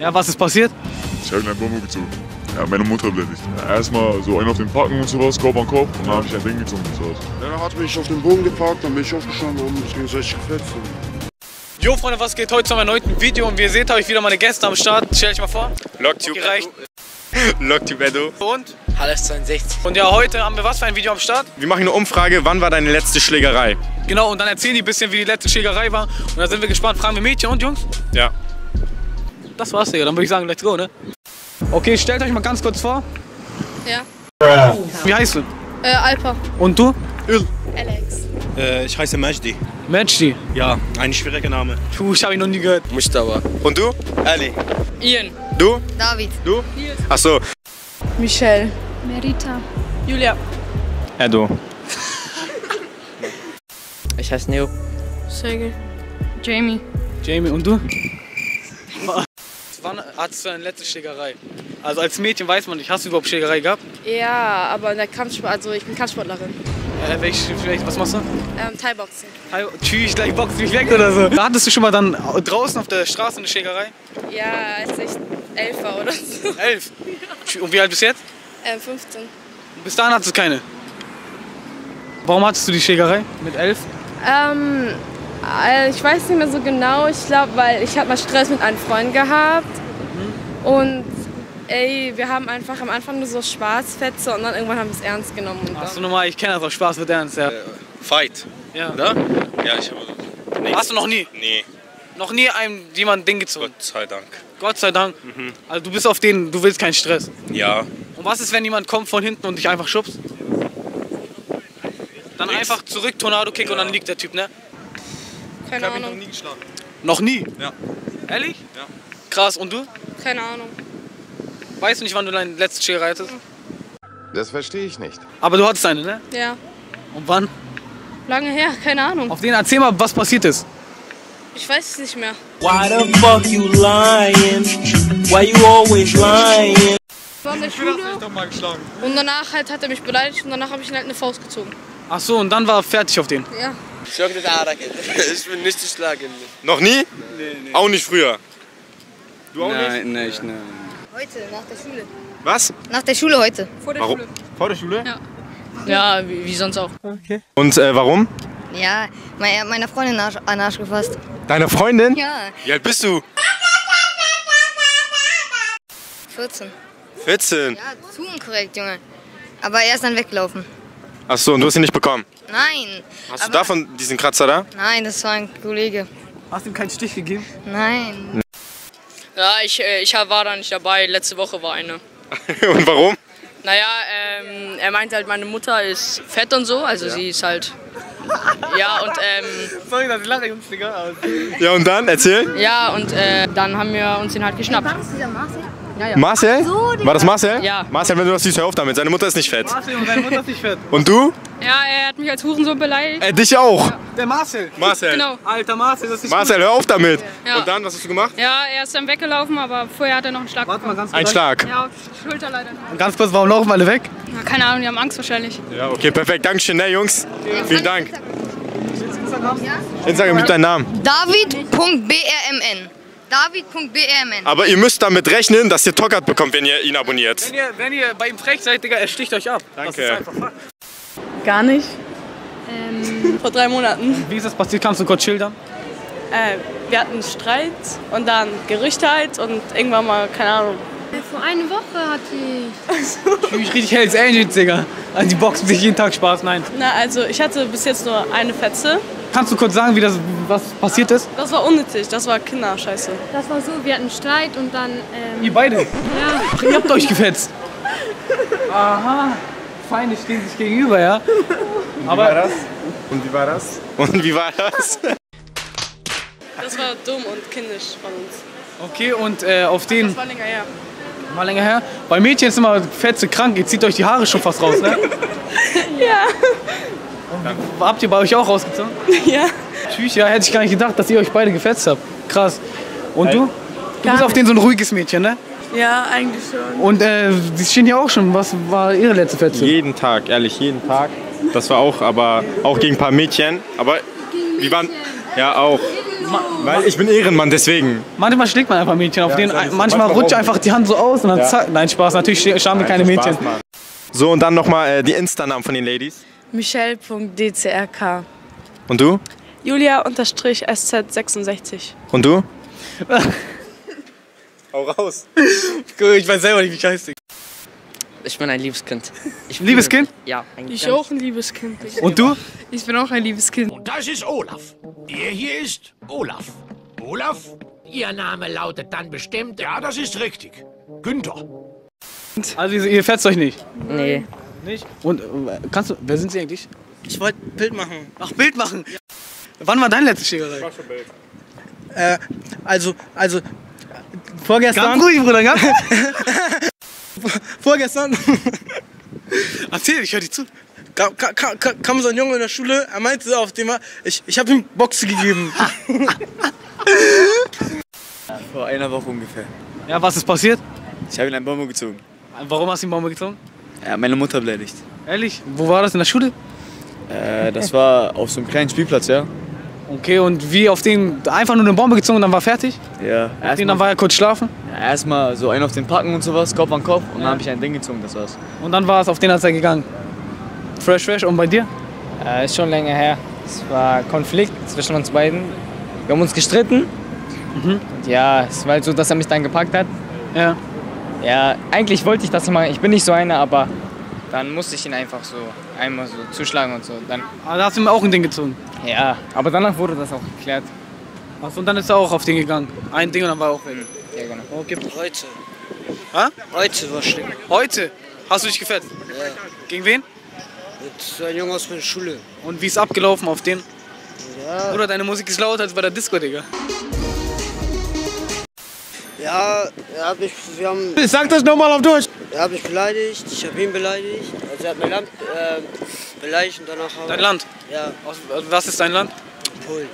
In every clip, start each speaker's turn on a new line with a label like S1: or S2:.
S1: Ja, was ist passiert?
S2: Ich habe ihn eine Bombe gezogen. Ja, meine Mutter beleidigt. Ja, Erstmal so einen auf den Packen und sowas, Kopf an Kopf. Und dann habe ich ein Ding gezogen. War's.
S3: Ja, er hat mich auf den Boden geparkt, dann bin ich aufgestanden und uns gegenseitig gefetzt.
S1: Jo Freunde, was geht heute zu meinem neuen Video und wie ihr seht, habe ich wieder meine Gäste am Start. Stell dich mal vor.
S4: Locktube
S1: Gereicht.
S4: Locktube Edo.
S1: Und?
S5: Alles 62.
S1: Und ja, heute haben wir was für ein Video am Start?
S4: Wir machen eine Umfrage, wann war deine letzte Schlägerei?
S1: Genau, und dann erzählen die ein bisschen, wie die letzte Schlägerei war. Und dann sind wir gespannt. Fragen wir Mädchen und Jungs?
S4: Ja.
S1: Das war's, Digga. Dann würde ich sagen, let's go, ne? Okay, stellt euch mal ganz kurz vor.
S6: Ja.
S1: Wie heißt du?
S6: Äh, Alpa.
S1: Und du?
S6: Alex.
S7: Äh, ich heiße Majdi.
S1: Matchdi.
S7: Ja, ein schwieriger Name.
S1: Puh, ich habe ihn noch nie gehört.
S5: Mustafa.
S4: Und du?
S7: Ali.
S6: Ian.
S4: Du?
S6: David.
S4: Du? Achso.
S6: Michelle. Merita. Julia.
S4: Edo.
S5: Ich heiße Neo.
S6: Sergej. Jamie.
S1: Jamie, und du? Wann hattest du deine letzte Schlägerei? Also als Mädchen weiß man nicht, hast du überhaupt Schlägerei gehabt?
S6: Ja, aber in der Kampfsport, also ich bin Kampfsportlerin.
S1: Äh, welche, vielleicht, was machst du?
S6: Ähm, Thai-Boxen.
S1: Tschüss, gleich boxt mich weg oder so. Hattest du schon mal dann draußen auf der Straße eine Schlägerei?
S6: Ja, als ich elf war oder so.
S1: Elf. Tschü- Und wie alt bist du jetzt?
S6: Ähm, 15.
S1: Bis dahin hattest du keine. Warum hattest du die Schlägerei mit elf?
S6: Ähm, äh, ich weiß nicht mehr so genau. Ich glaube, weil ich habe mal Stress mit einem Freund gehabt. Und ey, wir haben einfach am Anfang nur so Spaßfetze und dann irgendwann haben wir es ernst genommen. Und
S1: Hast du
S6: dann,
S1: nochmal, ich kenne das auch, Spaß wird ernst, ja.
S7: Fight.
S1: ja.
S7: Oder? Ja, ich habe. Nee.
S1: Hast du noch nie?
S7: Nee,
S1: Noch nie einem jemand Ding gezogen?
S7: Gott sei Dank.
S1: Gott sei Dank. Also du bist auf den, du willst keinen Stress.
S7: Ja.
S1: Und was ist, wenn jemand kommt von hinten und dich einfach schubst? Dann
S7: Nix.
S1: einfach zurück, Tornado-Kick und dann liegt der Typ, ne?
S6: Keine Ahnung.
S7: nie geschlagen.
S1: Noch nie?
S7: Ja.
S1: Ehrlich?
S7: Ja.
S1: Krass, und du?
S6: Keine Ahnung.
S1: Weißt du nicht, wann du deine letzte Schere hattest?
S8: Das verstehe ich nicht.
S1: Aber du hattest eine, ne?
S6: Ja,
S1: Und wann?
S6: lange her, keine Ahnung.
S1: Auf den erzähl mal, was passiert ist.
S6: Ich weiß es nicht mehr.
S9: Why the fuck you lying? Why you always lying?
S6: Ich war in der Schule und danach halt hat er mich beleidigt und danach habe ich ihn halt eine Faust gezogen.
S1: Ach so, und dann war er fertig auf den.
S6: Ja.
S5: Ich bin nicht geschlagen.
S4: Noch nie? Nee, nee. Auch nicht früher. Du auch nicht?
S5: Nein, nicht, nein.
S10: Heute, nach der Schule.
S4: Was?
S10: Nach der Schule heute.
S6: Vor der
S4: Warum?
S6: Schule.
S4: Vor der Schule?
S6: Ja, wie, wie sonst auch.
S4: Und äh, warum?
S10: Ja, me- er hat meiner Freundin Arsch, an den Arsch gefasst.
S4: Deine Freundin?
S10: Ja,
S4: Wie alt bist du?
S10: 14.
S4: 14.
S10: Ja, zu unkorrekt, Junge. Aber er ist dann weggelaufen.
S4: Achso, und du hast ihn nicht bekommen.
S10: Nein.
S4: Hast du davon diesen Kratzer da?
S10: Nein, das war ein Kollege.
S1: Hast du ihm keinen Stich gegeben?
S10: Nein.
S6: Ja, ich, äh, ich war da nicht dabei. Letzte Woche war eine.
S4: und warum?
S6: Naja, ähm, er meinte halt, meine Mutter ist fett und so. Also sie ist halt. Ja, und ähm,
S1: Sorry, dass ich lache, Jungs, Digga.
S4: Ja, und dann? Erzähl.
S6: ja, und äh, dann haben wir uns ihn halt geschnappt.
S10: das dieser Marcel?
S4: Marcel? War das Marcel?
S6: Ja.
S4: Marcel, wenn du das siehst, hör auf damit. Seine Mutter ist nicht fett.
S1: Marcel und seine Mutter ist nicht fett.
S4: Und du?
S6: Ja, er hat mich als Hurensohn beleidigt.
S4: Äh, dich auch.
S1: Der Marcel.
S4: Marcel.
S6: Genau.
S1: Alter Marcel, das ist nicht
S4: Marcel, hör auf damit.
S6: Ja.
S4: Und dann, was hast du gemacht?
S6: Ja, er ist dann weggelaufen, aber vorher hat er noch einen Schlag
S1: gut. Warte mal ganz kurz.
S4: Ein Schlag.
S6: Ja, auf die Schulter leider.
S1: Und ganz kurz, warum laufen alle weg?
S6: Ja, keine Ahnung, die haben Angst wahrscheinlich.
S4: Ja, okay, perfekt. Dankeschön, ne, Jungs. Vielen Dank. Instagram mit deinem Namen.
S10: David.brmn. David.brmn.
S4: Aber ihr müsst damit rechnen, dass ihr Tockert bekommt, wenn ihr ihn abonniert.
S1: Wenn ihr, wenn ihr bei ihm frech seid, Digga, er sticht euch ab. Das
S4: Danke.
S1: ist einfach.
S11: Gar nicht.
S6: Vor drei Monaten.
S1: Wie ist das passiert? Kannst du kurz schildern?
S11: Äh, wir hatten Streit und dann Gerüchte halt und irgendwann mal, keine Ahnung.
S6: Vor einer Woche hatte ich.
S1: Ich fühle mich richtig Hells Angels, Digga. Also die boxen sich jeden Tag Spaß. Nein.
S11: Na, also ich hatte bis jetzt nur eine Fetze.
S1: Kannst du kurz sagen, wie das, was passiert ist?
S11: Das war unnötig, das war Kinderscheiße.
S6: Das war so, wir hatten Streit und dann. Ähm,
S1: Ihr beide?
S6: ja.
S1: Ihr habt euch gefetzt. Aha. Feinde stehen sich gegenüber, ja? Aber
S4: das? Und wie war das? Und wie war das?
S11: Das war dumm und kindisch von uns.
S1: okay, und äh, auf den
S11: Das war länger her.
S1: mal länger her. Bei Mädchen ist immer Fetze krank, ihr zieht euch die Haare schon fast raus, ne?
S11: Ja.
S1: Und habt ihr bei euch auch rausgezogen?
S11: Ja.
S1: Tschüss, ja, hätte ich gar nicht gedacht, dass ihr euch beide gefetzt habt. Krass. Und du? Du
S11: Gar
S1: bist auf den so ein ruhiges Mädchen, ne?
S11: Ja, eigentlich schon.
S1: Und äh, die stehen hier auch schon. Was war ihre letzte Fetze?
S4: Jeden Tag, ehrlich, jeden Tag. Das war auch, aber auch gegen ein paar Mädchen. Aber wie waren,
S7: Ja, auch. Weil ich bin Ehrenmann, deswegen.
S1: Manchmal schlägt man einfach Mädchen auf
S7: Ja,
S1: den. Manchmal
S7: manchmal
S1: rutscht einfach die Hand so aus und dann
S7: Ja.
S1: zack. Nein, Spaß. Natürlich schlagen wir keine Mädchen.
S7: So, und dann nochmal äh, die Insta-Namen von den Ladies.
S6: Michelle.dcrk.
S7: Und du?
S11: Julia-SZ66.
S7: Und du? Hau raus.
S1: Ich weiß selber nicht, wie ich heiße.
S5: Ich bin ein liebes Kind. Ich
S1: Liebes Kind?
S5: Ja, ein
S11: Ich
S5: ganz-
S11: auch ein liebes Kind.
S1: Und du?
S6: Ich bin auch ein liebes Kind.
S9: Und das ist Olaf. Er hier ist Olaf. Olaf? Ihr Name lautet dann bestimmt. Ja, das ist richtig. Günther.
S1: Also ihr, ihr fetzt euch nicht?
S5: Nee.
S1: Nicht? Und äh, kannst du, wer sind sie eigentlich?
S12: Ich wollte ein Bild machen.
S1: Ach, Bild machen? Wann war dein letzte Schlägerei?
S12: Äh, also, also, vorgestern.
S1: Ganz ruhig, Bruder, ganz
S12: Vorgestern
S1: Erzähl, ich höre dir zu.
S12: kam, kam, kam, kam so ein Junge in der Schule, er meinte auf dem, ich, ich habe ihm Boxen gegeben.
S13: Vor einer Woche ungefähr.
S1: Ja, was ist passiert?
S13: Ich habe ihn einen Baum gezogen.
S1: Warum hast du den Baum gezogen?
S13: Er hat meine Mutter beleidigt.
S1: Ehrlich? Wo war das? In der Schule?
S13: Äh, das war auf so einem kleinen Spielplatz, ja.
S1: Okay, und wie auf den, einfach nur eine Bombe gezogen und dann war fertig?
S13: Ja.
S1: Auf den, dann war er kurz schlafen?
S13: Ja, Erstmal so einen auf den Packen und sowas, Kopf an Kopf. Und dann habe ich ein Ding gezogen, das war's.
S1: Und dann war es auf den hat er gegangen. Fresh, fresh. Und bei dir?
S14: Äh, ist schon länger her. Es war Konflikt zwischen uns beiden. Wir haben uns gestritten. Und ja, es war halt so, dass er mich dann gepackt hat.
S1: Ja.
S14: Ja, eigentlich wollte ich das machen. Ich bin nicht so einer, aber dann musste ich ihn einfach so einmal so zuschlagen und so. Dann,
S1: Aber da hast du ihm auch ein Ding gezogen.
S14: ja, aber danach wurde das auch geklärt.
S1: Achso, und dann ist er auch auf den gegangen. Ein Ding und dann war er auch weg.
S14: Ja, genau.
S1: Okay.
S12: Heute.
S1: Ha?
S12: Heute war schlimm.
S1: Heute? Hast du dich gefetzt?
S12: Ja.
S1: Gegen wen?
S12: Mit so einem Jungen aus meiner Schule.
S1: Und wie ist abgelaufen auf den?
S12: Ja.
S1: Bruder, deine Musik ist lauter als bei der Disco, Digga.
S12: Ja, er hat mich, wir haben,
S1: Sag das nochmal auf Deutsch.
S12: er hat mich beleidigt, ich habe ihn beleidigt. Also er hat mein Land äh, beleidigt und danach haben
S1: Dein Land?
S12: Ja,
S1: Aus, was ist dein Land?
S12: Polen.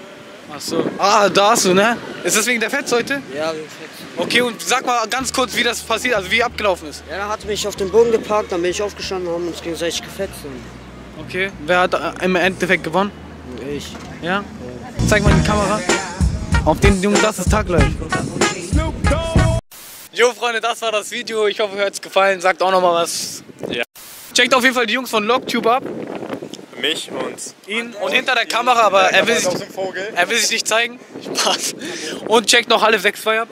S1: Ach so. Ah, da hast du, ne? Ist das wegen der Fetz heute?
S12: Ja, wegen Fett.
S1: Okay, und sag mal ganz kurz, wie das passiert, also wie abgelaufen ist.
S12: Ja, er hat mich auf den Boden geparkt, dann bin ich aufgestanden, haben uns gegenseitig gefetzt. Und
S1: Okay. Wer hat äh, im Endeffekt gewonnen?
S12: ich.
S1: Ja? Zeig mal die Kamera. Auf den Jungen, das ist Taglife. Jo, Freunde, das war das Video. Ich hoffe, euch hat es gefallen. Sagt auch noch mal was. Ja. Checkt auf jeden Fall die Jungs von Locktube ab.
S7: Mich und
S1: Ihn und hinter der Kamera, aber er will, sich, er will sich nicht zeigen. Spaß. Und checkt noch alle 6 2 ab.